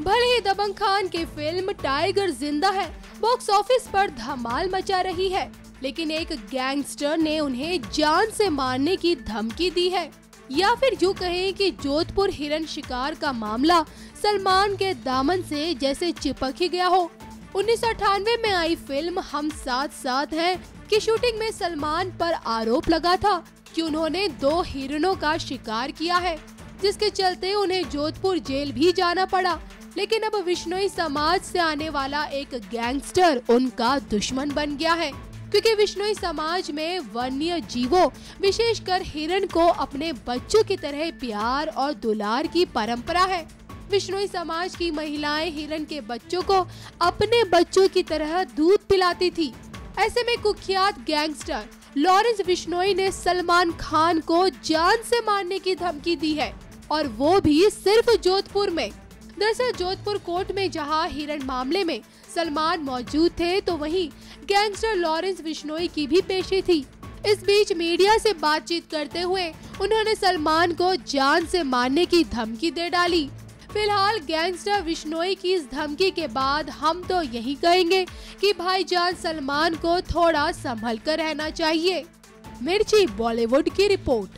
भले ही दबंग खान की film tiger ज़िंदा है, बॉक्स ऑफ़िस पर धमाल मचा रही है, लेकिन एक गैंगस्टर ने उन्हें जान से मारने की धमकी दी है। या फिर जो कहें कि जोधपुर हिरन शिकार का मामला सलमान के दामन से जैसे चिपक ही गया हो। उन्नीस सौ अठानवे में आई फ़िल्म हम साथ साथ हैं की शूटिंग में सलमान पर आरोप लगा था कि उन्होंने दो हिरणों का शिकार किया है, जिसके चलते उन्हें जोधपुर जेल भी जाना पड़ा। लेकिन अब विश्नोई समाज से आने वाला एक गैंगस्टर उनका दुश्मन बन गया है। क्योंकि विश्नोई समाज में वन्य जीवों, विशेषकर हिरण को अपने बच्चों की तरह प्यार और दुलार की परंपरा है। विश्नोई समाज की महिलाएँ हिरण के बच्चों को अपने बच्चों की तरह दूध पिलाती थी। ऐसे में कुख्यात गैंगस्टर लॉरेंस बिश्नोई ने सलमान खान को जान से मारने की धमकी दी है और वो भी सिर्फ़ जोधपुर में। दरअसल जोधपुर कोर्ट में जहाँ हिरण मामले में सलमान मौजूद थे तो वहीं गैंगस्टर लॉरेंस बिश्नोई की भी पेशी थी। इस बीच मीडिया से बातचीत करते हुए उन्होंने सलमान को जान से मारने की धमकी दे डाली। फ़िलहाल गैंगस्टर विश्नोई की इस धमकी के बाद हम तो यही कहेंगे कि भाईजान सलमान को थोड़ा संभल कर रहना चाहिए। मिर्ची, बॉलीवुड की रिपोर्ट।